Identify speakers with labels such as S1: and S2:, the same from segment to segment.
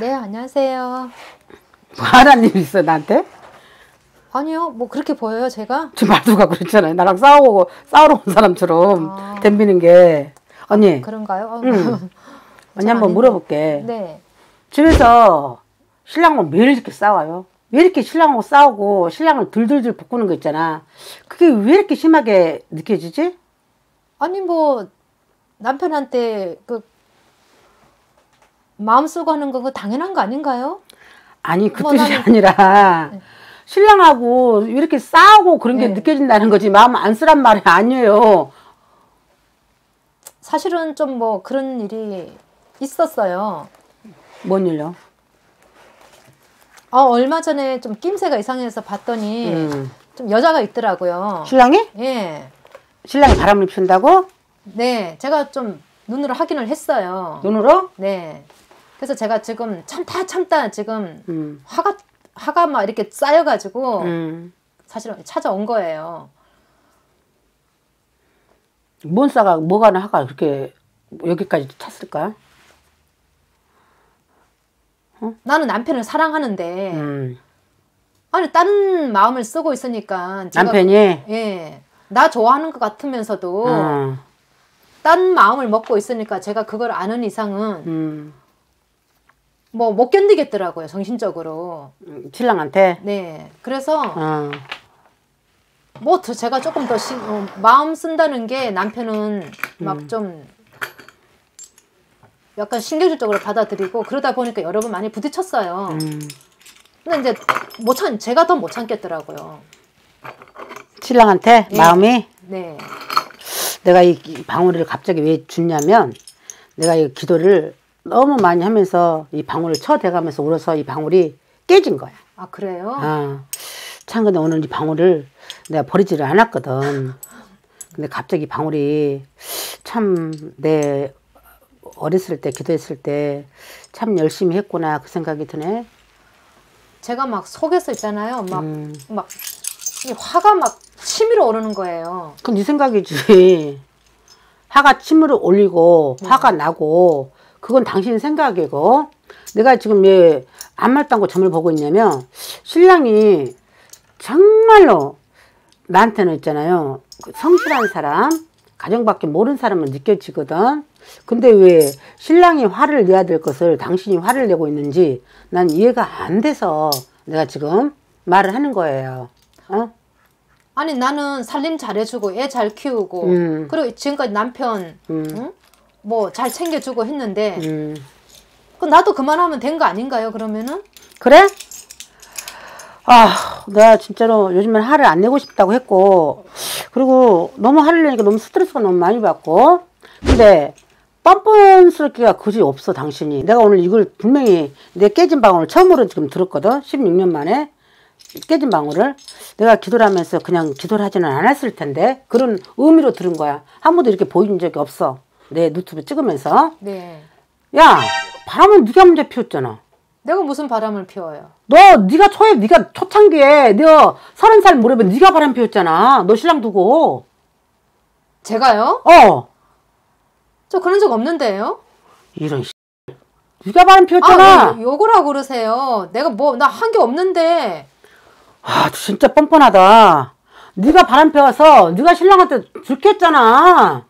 S1: 네, 안녕하세요.
S2: 화난 일 있어 나한테?
S1: 아니요, 뭐 그렇게 보여요, 제가?
S2: 지금 말투가 그렇잖아요. 나랑 싸우고 싸우러 온 사람처럼
S1: 아.
S2: 덤비는 게 언니
S1: 그런가요? 어,
S2: 응. 언니 한번. 물어볼게.
S1: 네.
S2: 집에서 신랑하고 매일 이렇게 싸워요. 왜 이렇게 신랑하고 싸우고 신랑을 들들들 볶는 거 있잖아. 그게 왜 이렇게 심하게 느껴지지?
S1: 아니, 뭐, 남편한테 그, 마음 쓰고 하는 거, 그 당연한 거 아닌가요?
S2: 아니 그
S1: 뭐
S2: 뜻이
S1: 나는-
S2: 아니라 신랑하고 왜 이렇게 싸우고 그런 게
S1: 네.
S2: 느껴진다는 거지 마음 안 쓰란 말이 아니에요.
S1: 사실은 좀 뭐 그런 일이 있었어요.
S2: 뭔 일요?
S1: 아, 얼마 전에 좀 낌새가 이상해서 봤더니
S2: 음.
S1: 좀 여자가 있더라고요.
S2: 신랑이?
S1: 예.
S2: 신랑이 바람을 피운다고?
S1: 네, 제가 좀 눈으로 확인을 했어요.
S2: 눈으로?
S1: 네. 그래서 제가 지금 참다 참다 지금
S2: 음.
S1: 화가 화가 막 이렇게 쌓여가지고
S2: 음.
S1: 사실은 찾아온 거예요.
S2: 뭔 싸가 뭐가 나가 그렇게 여기까지 찼을까?
S1: 나는 남편을 사랑하는데
S2: 음.
S1: 아니 다른 마음을 쓰고 있으니까
S2: 남편이
S1: 예. 나 좋아하는 것 같으면서도
S2: 어.
S1: 딴 마음을 먹고 있으니까 제가 그걸 아는 이상은
S2: 음.
S1: 뭐 못 견디겠더라고요 정신적으로
S2: 음, 신랑한테
S1: 네 그래서
S2: 어.
S1: 뭐 더 제가 조금 더 시, 어, 마음 쓴다는 게 남편은 막좀 약간 신경질적으로 받아들이고 그러다 보니까 여러 번 많이 부딪혔어요.
S2: 음.
S1: 근데 이제 못 참, 제가 더 못 참겠더라고요.
S2: 신랑한테
S1: 예.
S2: 마음이
S1: 네.
S2: 내가 이, 이 방울을 갑자기 왜 줬냐면 내가 이 기도를 너무 많이 하면서 이 방울을 쳐대가면서 울어서 이 방울이 깨진 거야.
S1: 아 그래요?
S2: 아, 참 근데 오늘 이 방울을 내가 버리지를 않았거든. 근데 갑자기 이 방울이 참 내 어렸을 때 기도했을 때 참 열심히 했구나 그 생각이 드네.
S1: 제가 막 속에서 있잖아요. 막
S2: 음.
S1: 막이 화가 막 치밀어 오르는 거예요.
S2: 그건 네 생각이지. 화가 침으로 올리고 화가 나고 그건 당신 생각이고 내가 지금 왜 안 말땅고 점을 보고 있냐면 신랑이 정말로 나한테는 있잖아요 그 성실한 사람 가정밖에 모르는 사람은 느껴지거든 근데 왜 신랑이 화를 내야 될 것을 당신이 화를 내고 있는지 난 이해가 안 돼서 내가 지금 말을 하는 거예요 어?
S1: 아니 나는 살림 잘해주고 애 잘 키우고
S2: 음.
S1: 그리고 지금까지 남편
S2: 음.
S1: 뭐 잘 챙겨주고 했는데
S2: 음.
S1: 그 나도 그만하면 된 거 아닌가요? 그러면은
S2: 그래? 아, 내가 진짜로 요즘엔 화를 안 내고 싶다고 했고, 그리고 너무 화를 내니까 너무 스트레스가 너무 많이 받고, 근데 뻔뻔스럽기가 그지 없어, 당신이. 내가 오늘 이걸 분명히 내 깨진 방울을 처음으로 지금 들었거든? 16년 만에. 깨진 방울을. 내가 기도를 하면서 그냥 기도를 하지는 않았을 텐데, 그런 의미로 들은 거야. 한 번도 이렇게 보인 적이 없어. 내 유튜브 찍으면서.
S1: 네
S2: 야, 바람은 네가 먼저 피웠잖아.
S1: 내가 무슨 바람을 피워요?
S2: 너 네가 초에 네가 초창기에 너 서른 살 무렵에 네가 바람 피웠잖아. 너 신랑 두고.
S1: 제가요?
S2: 어.
S1: 저 그런 적 없는데요?
S2: 이런 씨. 네가 바람 피웠잖아.
S1: 아, 왜 욕을 하고 그러세요. 내가 뭐 나 한 게 없는데
S2: 아, 진짜 뻔뻔하다. 네가 바람 피워서 네가 신랑한테 들켰잖아.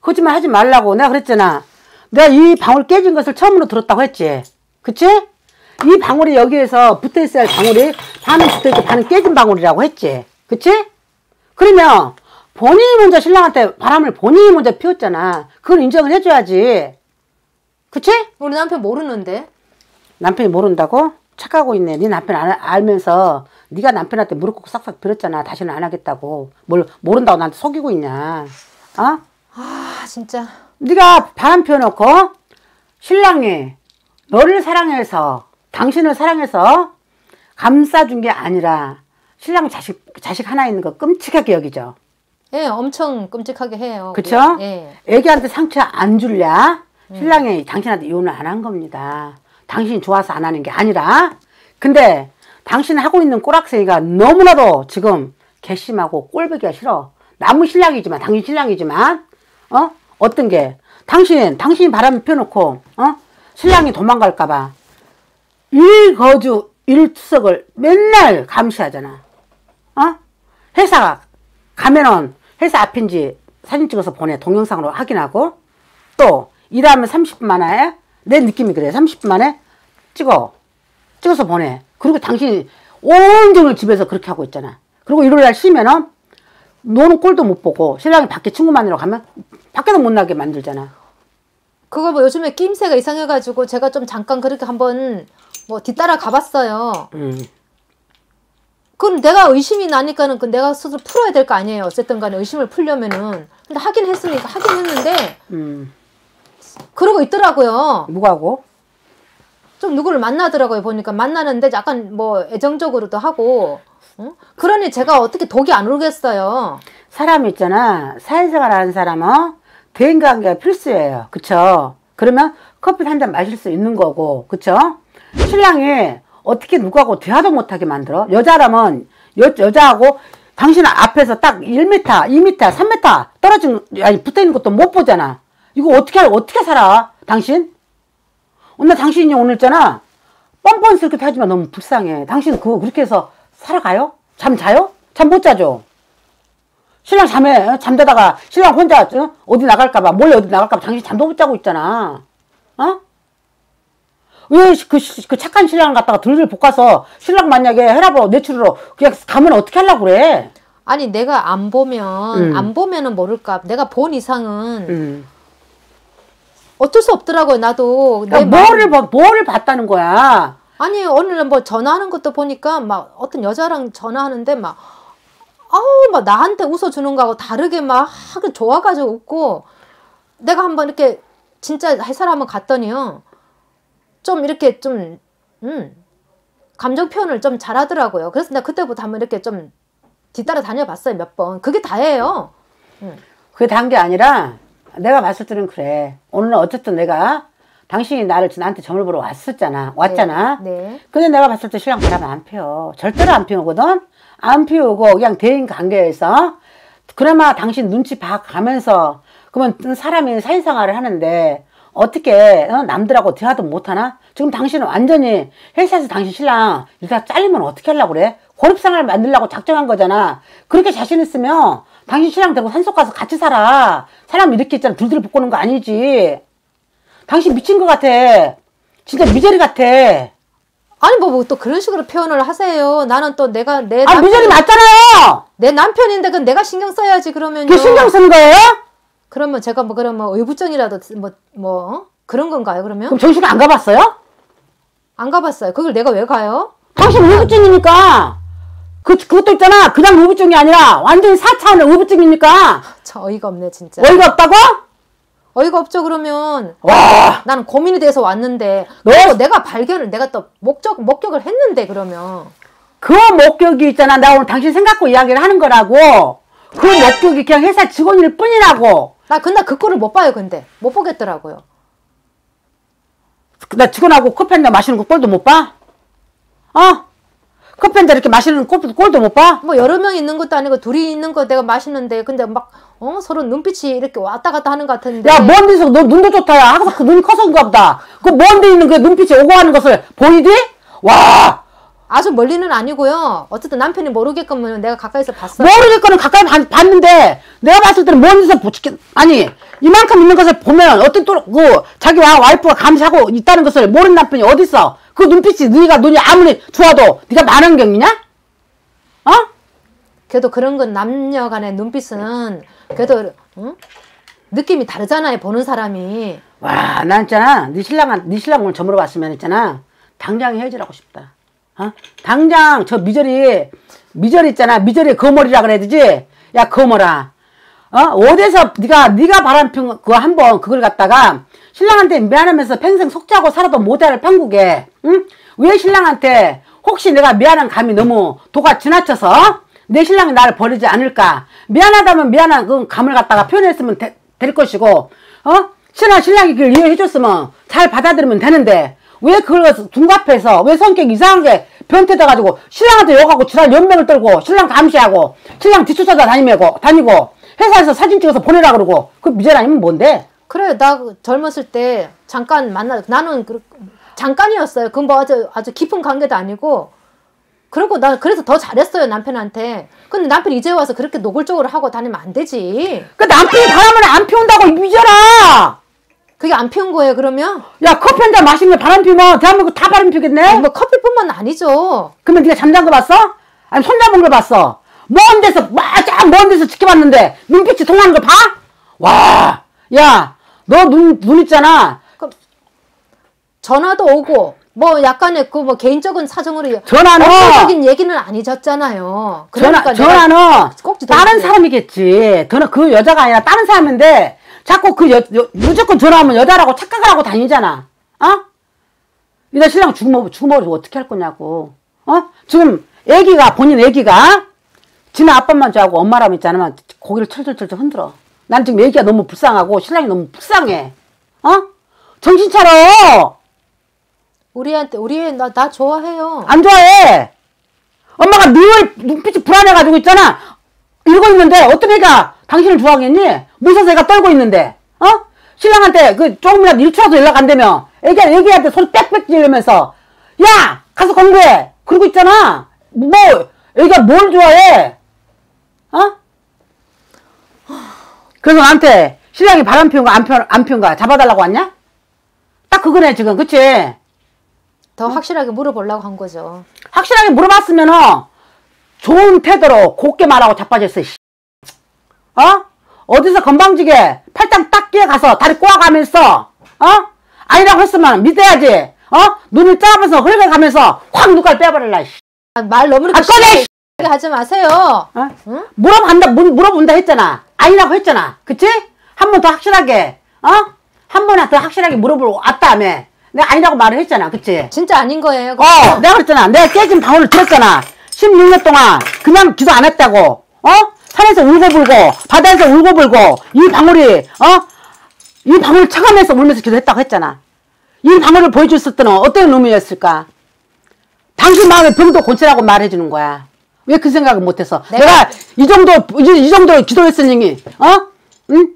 S2: 거짓말 하지 말라고 내가 그랬잖아. 내가 이 방울 깨진 것을 처음으로 들었다고 했지. 그치? 이 방울이 여기에서 붙어 있어야 할 방울이 반은 붙어 있고 반은 깨진 방울이라고 했지. 그치? 그러면 본인이 먼저 신랑한테 바람을 본인이 먼저 피웠잖아. 그걸 인정을 해줘야지. 그치?
S1: 우리 남편 모르는데
S2: 남편이 모른다고? 착하고 있네. 네 남편 안, 알면서 네가 남편한테 무릎 꿇고 싹싹 빌었잖아. 다시는 안 하겠다고. 뭘 모른다고 나한테 속이고 있냐. 어?
S1: 아 진짜
S2: 네가 바람 피워놓고 신랑이 너를 사랑해서 당신을 사랑해서 감싸준 게 아니라 신랑 자식 자식 하나 있는 거 끔찍하게 여기죠.
S1: 예 엄청 끔찍하게 해요.
S2: 그쵸?
S1: 예.
S2: 애기한테 상처 안 줄랴? 신랑이 당신한테 이혼을 안 한 겁니다. 당신이 좋아서 안 하는 게 아니라. 근데 당신 하고 있는 꼬락새기가 너무나도 지금 괘씸하고 꼴보기가 싫어. 나무 신랑이지만, 당신 신랑이지만, 어? 어떤 게? 당신, 당신이 바람을 펴놓고, 어? 신랑이 도망갈까봐. 일거주 일투석을 맨날 감시하잖아. 어? 회사 가면은 회사 앞인지 사진 찍어서 보내 동영상으로 확인하고 또 일하면 30분 만에 내 느낌이 그래 30분 만에 찍어 찍어서 보내 그리고 당신이 온종일 집에서 그렇게 하고 있잖아 그리고 일요일 날 쉬면은 노는 꼴도 못 보고 신랑이 밖에 친구 만나러 가면 밖에도 못 나게 만들잖아
S1: 그거 뭐 요즘에 낌새가 이상해가지고 제가 좀 잠깐 그렇게 한번 뭐 뒤따라 가봤어요.
S2: 음.
S1: 그럼 내가 의심이 나니까는 그 내가 스스로 풀어야 될 거 아니에요. 어쨌든 간에 의심을 풀려면은. 근데 하긴 했으니까 하긴 했는데
S2: 음.
S1: 그러고 있더라고요.
S2: 누구하고?
S1: 좀 누구를 만나더라고요. 보니까 만나는데 약간 뭐 애정적으로도 하고. 어? 그러니 제가 어떻게 독이 안 오르겠어요.
S2: 사람 있잖아 사회생활 하는 사람은 대인관계가 필수예요 그쵸 그러면 커피 한 잔 마실 수 있는 거고 그쵸 신랑이 어떻게 누구하고 대화도 못하게 만들어 여자라면 여, 여자하고 당신 앞에서 딱 1m 2m 3m 떨어진 아니 붙어 있는 것도 못 보잖아 이거 어떻게 할- 어떻게 살아 당신 오늘 당신이 오늘 있잖아 뻔뻔스럽게 하지만 너무 불쌍해 당신 그거 그렇게 해서 살아가요? 잠 자요? 잠 못 자죠? 신랑 잠에 어? 잠자다가 신랑 혼자 어? 어디 나갈까봐 몰래 어디 나갈까봐 당신 잠도 못 자고 있잖아. 어? 왜그 그 착한 신랑을 갖다가 들들 볶아서 신랑 만약에 혈압으로 뇌출으로 그냥 가면 어떻게 하려고 그래?
S1: 아니 내가 안 보면
S2: 음.
S1: 안 보면은 모를까. 내가 본 이상은
S2: 음.
S1: 어쩔 수 없더라고요. 나도 내
S2: 그러니까 뭐를 봐- 뭐를 봤다는 거야?
S1: 아니 오늘 뭐 전화하는 것도 보니까 막 어떤 여자랑 전화하는데 막 아우 막 나한테 웃어주는 거하고 다르게 막 하고 좋아가지고 웃고 내가 한번 이렇게 진짜 회사를 한번 갔더니요 좀 이렇게 좀 음, 감정 표현을 좀 잘하더라고요. 그래서 내가 그때부터 한번 이렇게 좀 뒤따라 다녀봤어요 몇 번. 그게 다예요.
S2: 그게 단게 아니라 내가 봤을 때는 그래. 오늘은 어쨌든 내가 당신이 나를 나한테 점을 보러 왔었잖아. 왔잖아.
S1: 네.
S2: 근데 내가 봤을 때 신랑 바람 안 피워. 절대로 안 피우거든? 안 피우고 그냥 대인 관계에서 그나마 당신 눈치 봐 가면서 그러면 사람이 사회생활을 하는데 어떻게 어? 남들하고 대화도 못하나? 지금 당신은 완전히 회사에서 당신 신랑 이렇게 잘리면 어떻게 하려고 그래? 고립생활 만들려고 작정한 거잖아. 그렇게 자신 있으면 당신 신랑 되고 산속 가서 같이 살아. 사람 이렇게 있잖아. 둘둘 볶고는 거 아니지. 당신 미친 것 같아. 진짜 미저리 같아.
S1: 아니 뭐 또 그런 식으로 표현을 하세요. 나는 또 내가 내
S2: 아,
S1: 남-
S2: 미저리 맞잖아요!
S1: 내 남편인데 그건 내가 신경 써야지 그러면요.
S2: 그게 신경 쓰는 거예요?
S1: 그러면 제가 뭐 그러면 의부증이라도 뭐 뭐, 어? 그런 건가요? 그러면
S2: 그럼 정식 안 가봤어요?
S1: 안 가봤어요. 그걸 내가 왜 가요?
S2: 당신 의부증이니까. 그, 그것도 있잖아. 그냥 의부증이 아니라 완전히 4차원의 의부증이니까.
S1: 저 어이가 없네 진짜.
S2: 어이가 없다고?
S1: 어이가 없죠 그러면.
S2: 와.
S1: 나는 고민이 돼서 왔는데
S2: 너-
S1: 내가 발견을 내가 또 목적 목격을 했는데 그러면
S2: 그 목격이 있잖아. 나 오늘 당신 생각고 이야기를 하는 거라고. 그 목격이 그냥 회사 직원일 뿐이라고.
S1: 나 근데 그 꼴을 못 봐요 근데 못 보겠더라고요.
S2: 나 직원하고 커피 한 잔 마시는 거 꼴도 못 봐? 어? 커피 한잔 이렇게 마시는 꼴, 꼴도 못 봐?
S1: 뭐 여러 명 있는 것도 아니고 둘이 있는 거 내가 마시는데 근데 막 어, 서로 눈빛이 이렇게 왔다 갔다 하는 것 같은데
S2: 야, 먼 데서 너 눈도 좋다, 야. 항상 그 눈이 커서 그런가 보다. 그 먼데 있는 그 눈빛이 오고 가는 것을 보이디? 와!
S1: 아주 멀리는 아니고요. 어쨌든 남편이 모르게끔은 내가 가까이서 봤어요.
S2: 모르겠거는 가까이 봤, 봤는데, 내가 봤을 때는 먼 데서 보치게, 아니, 이만큼 있는 것을 보면 어떤 또, 그, 자기 와, 와이프가 감시하고 있다는 것을 모르는 남편이 어딨어? 그 눈빛이, 네가 눈이 아무리 좋아도, 네가 많은 경이냐? 어?
S1: 그래도 그런 건 남녀 간의 눈빛은 그래도 응? 느낌이 다르잖아요. 보는 사람이.
S2: 와, 난 있잖아. 네 신랑, 네 신랑 오늘 저물어 봤으면 있잖아. 당장 헤어지라고 싶다. 어? 당장 저 미저리, 미저리 있잖아. 미저리 거머리라 그래야 되지? 야, 거머라. 어? 어디서 네가, 네가 바람핀 그거 한번 그걸 갖다가 신랑한테 미안하면서 평생 속자고 살아도 못할 판국에, 응? 왜 신랑한테 혹시 내가 미안한 감이 너무 도가 지나쳐서 내 신랑이 나를 버리지 않을까? 미안하다면 미안한 그 감을 갖다가 표현했으면 되- 될 것이고, 어? 신랑, 신랑이 그걸 이해해줬으면 잘 받아들이면 되는데, 왜 그걸 둔갑해서, 왜 성격 이상한 게 변태돼 가지고, 신랑한테 욕하고, 지랄 연명을 떨고, 신랑 감시하고, 신랑 뒤쫓아다 다니고, 다니고, 회사에서 사진 찍어서 보내라 그러고, 그 미전 아니면 뭔데?
S1: 그래 나 젊었을 때 잠깐 만나 나는 그 잠깐이었어요. 그건 뭐 아주 아주 깊은 관계도 아니고. 그리고 나 그래서 더 잘했어요 남편한테. 근데 남편 이제 와서 그렇게 노골적으로 하고 다니면 안 되지.
S2: 그 남편이 바람을 안 피운다고 미져라.
S1: 그게 안 피운 거예요 그러면?
S2: 야 커피 한 잔 마시면 바람 피면 대한민국 다 바람 피겠네.
S1: 뭐 커피뿐만 아니죠.
S2: 그러면 네가 잠잔 거 봤어? 아니 손 잡은 걸 봤어? 먼 데서 막먼 데서 지켜봤는데 눈빛이 통하는 거 봐? 와, 야, 너 눈 눈 있잖아.
S1: 전화도 오고 뭐 약간의 그 뭐 개인적인 사정으로
S2: 전화는
S1: 업무적인 얘기는 아니셨잖아요.
S2: 전화
S1: 그러니까 내가
S2: 전화는
S1: 꼭지
S2: 다른. 사람이겠지. 전화 그 여자가 아니라 다른 사람인데 자꾸 그 여, 여- 무조건 전화하면 여자라고 착각을 하고 다니잖아. 어? 이다 신랑 죽으면 죽으면 어떻게 할 거냐고. 어? 지금 애기가 본인 애기가 지네 아빠만 좋아하고 엄마라면 있잖아. 고개를 철철철철 흔들어. 난 지금 애기가 너무 불쌍하고 신랑이 너무 불쌍해. 어? 정신 차려.
S1: 우리한테 우리 나 나 좋아해요.
S2: 안 좋아해. 엄마가 늘 눈빛이 불안해가지고 있잖아. 이러고 있는데 어떤 애가 당신을 좋아하겠니? 무서워서 애가 떨고 있는데, 어? 신랑한테 그 조금이라도 일초라도 연락 안 되면 애기가 애기한테 손 빽빽 찔리면서 야 가서 공부해. 그러고 있잖아. 뭐 애기가 뭘 좋아해? 어? 그래서 나한테 신랑이 바람 피운 거 안 피운 안 피운 거 잡아달라고 왔냐? 딱 그거네 지금 그치?
S1: 더 확실하게 물어보려고 한 거죠.
S2: 확실하게 물어봤으면은 좋은 태도로 곱게 말하고 자빠졌어. 씨. 어? 어디서 건방지게 팔짱 딱 끼어 가서 다리 꼬아가면서 어? 아니라고 했으면 믿어야지. 어? 눈을 짜면서 흘려가면서 확 눈깔 빼버릴라. 씨.
S1: 아, 말 너무 이렇게
S2: 아, 꺼내,
S1: 심하게 하지 마세요.
S2: 어?
S1: 응?
S2: 물어본다 물- 물어본다 했잖아. 아니라고 했잖아. 그치? 한 번 더 확실하게 어? 한 번 더 확실하게 물어보러 왔다며. 내가 아니라고 말을 했잖아. 그치?
S1: 진짜 아닌 거예요.
S2: 어, 내가 그랬잖아. 내가 깨진 방울을 들었잖아. 16년 동안 그냥 기도 안 했다고. 어? 산에서 울고 불고, 바다에서 울고 불고, 이 방울이, 어? 이 방울 쳐가면서 울면서 기도했다고 했잖아. 이 방울을 보여줬을 때는 어떤 의미였을까? 당신 마음에 병도 고치라고 말해주는 거야. 왜 그 생각을 못해서?
S1: 내가-
S2: 내가, 이 정도, 이, 이 정도 기도했으니, 어? 응?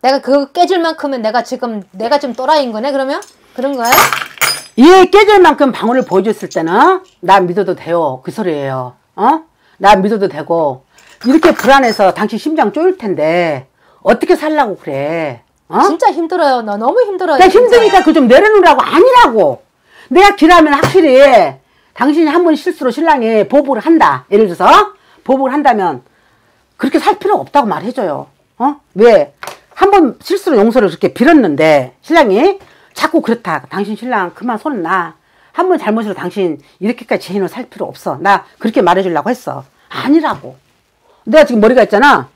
S1: 내가 그거 깨질 만큼은 내가 지금 내가 좀 또라이인 거네 그러면 그런 거야?
S2: 이 깨질 만큼 방울을 보여줬을 때는 나 믿어도 돼요. 그 소리예요. 어? 나 믿어도 되고 이렇게 불안해서 당신 심장 쪼일 텐데 어떻게 살라고 그래? 어?
S1: 진짜 힘들어요. 나 너무 힘들어요.
S2: 힘드니까 그거 좀 내려놓으라고 아니라고. 내가 길하면 확실히 당신이 한 번 실수로 신랑이 보복을 한다. 예를 들어서 보복을 한다면 그렇게 살 필요가 없다고 말해줘요. 어? 왜? 한 번 실수로 용서를 그렇게 빌었는데 신랑이 자꾸 그렇다. 당신 신랑 그만 손 놔. 한번 잘못으로 당신 이렇게까지 죄인으로 살 필요 없어. 나 그렇게 말해주려고 했어. 아니라고. 내가 지금 머리가 있잖아.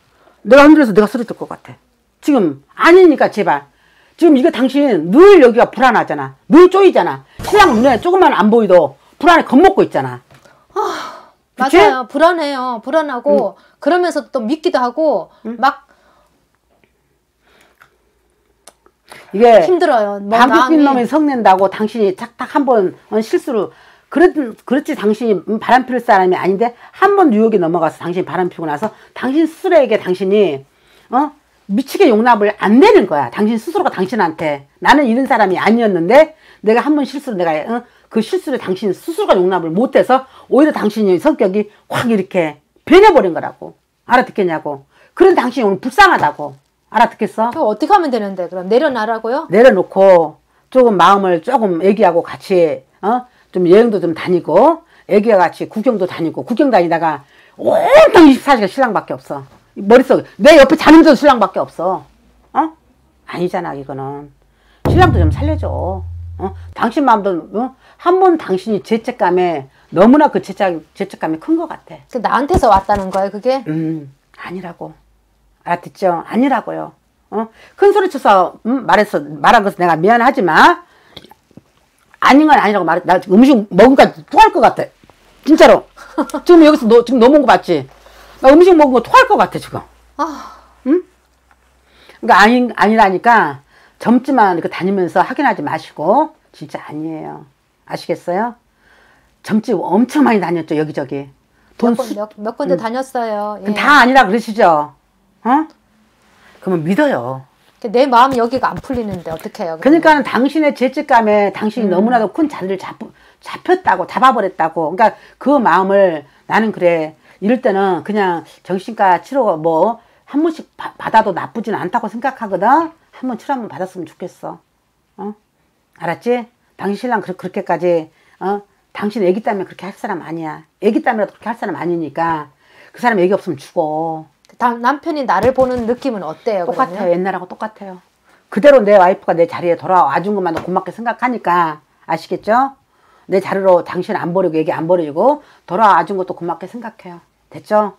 S2: 내가 흔들려서 내가 쓰러질 것 같아. 지금 아니니까 제발. 지금 이거 당신 늘 여기가 불안하잖아. 늘 쪼이잖아. 신랑 눈에 조금만 안 보이도 불안에 겁먹고 있잖아. 그치?
S1: 맞아요. 불안해요. 불안하고 그러면서 또 믿기도 하고 막
S2: 이게
S1: 힘들어요. 뭐 마음이.
S2: 놈이 성낸다고 당신이 착딱 한번 어, 실수로 그렇, 그렇지 당신이 음, 바람 필 사람이 아닌데 한 번 뉴욕에 넘어가서 당신이 바람 피고 나서 당신 스스로에게 당신이 어 미치게 용납을 안 내는 거야. 당신 스스로가 당신한테 나는 이런 사람이 아니었는데 내가 한 번 실수로 내가 어, 그 실수를 당신 스스로가 용납을 못해서 오히려 당신의 성격이 확 이렇게 변해버린 거라고 알아듣겠냐고. 그런 당신이 오늘 불쌍하다고 알아듣겠어?
S1: 그거 어떻게 하면 되는데 그럼 내려놔라고요?
S2: 내려놓고 조금 마음을 조금 애기하고 같이 어? 좀 여행도 좀 다니고 애기와 같이 구경도 다니고 구경 다니다가 온통 24시간 신랑밖에 없어 머릿속 내 옆에 자는데도 신랑밖에 없어 어? 아니잖아 이거는 신랑도 좀 살려줘 어? 당신 마음도 어? 한번 당신이 죄책감에 너무나 그 죄책, 죄책감이 큰 것 같아
S1: 그 나한테서 왔다는 거예요 그게?
S2: 음, 아니라고. 알아듣죠? 아니라고요. 어? 큰 소리 쳐서, 음, 말했어. 말한 것은 내가 미안하지만, 아닌 건 아니라고 말해. 나 음식 먹으니까 토할 것 같아. 진짜로. 지금 여기서 너, 지금 넘어온 거 봤지? 나 음식 먹은 거 토할 것 같아, 지금.
S1: 아,
S2: 그러니까 아니, 아니라니까, 젊지만 이렇게 다니면서 확인하지 마시고, 진짜 아니에요. 아시겠어요? 젊지 엄청 많이 다녔죠, 여기저기. 돈
S1: 몇, 번, 몇, 몇 군데 다녔어요. 예.
S2: 다 아니라 그러시죠? 어? 그러면 믿어요.
S1: 내 마음 여기가 안 풀리는데 어떻게 해요? 그러면?
S2: 그러니까는 당신의 죄책감에 당신이
S1: 음.
S2: 너무나도 큰 자리를 잡, 잡혔다고 잡아버렸다고 그러니까 그 마음을 나는 그래 이럴 때는 그냥 정신과 치료 뭐 한 번씩 바- 받아도 나쁘진 않다고 생각하거든 한 번 치료 한 번 받았으면 좋겠어 어 알았지 당신 신랑 그, 그렇게까지 어 당신 애기 때문에 그렇게 할 사람 아니야 애기 때문에도 그렇게 할 사람 아니니까 그 사람 애기 없으면 죽어
S1: 다- 남편이 나를 보는 느낌은 어때요?
S2: 똑같아요.
S1: 그러면?
S2: 옛날하고 똑같아요. 그대로 내 와이프가 내 자리에 돌아와 준 것만도 고맙게 생각하니까 아시겠죠? 내 자리로 당신 안 버리고 얘기 안 버리고 돌아와 준 것도 고맙게 생각해요. 됐죠?